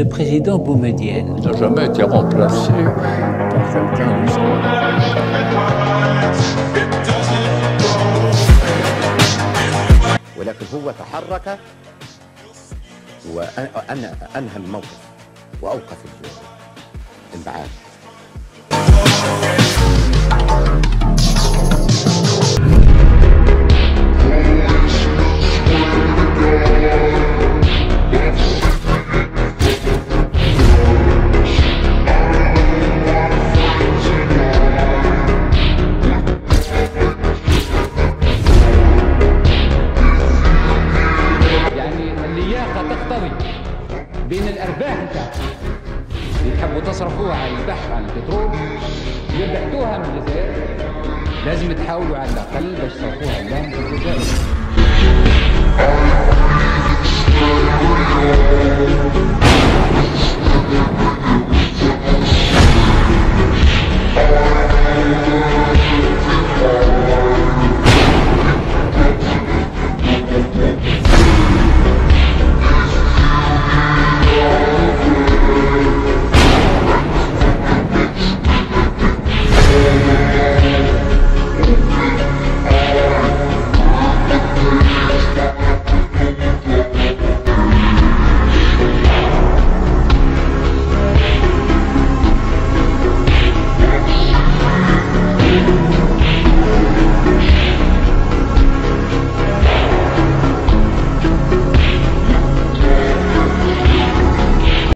Le président Boumedienne n'a jamais été remplacé par quelqu'un de ولكن هو تحرك وأنهى الموقف وأوقف الانبعاث اللياقة تقتضي بين الأرباح اللي تحبوا تصرفوها على البحث عن البترول. ربحتوها من الجزائر. لازم تحاولوا على الأقل باش تصرفوها الآن في الجزائر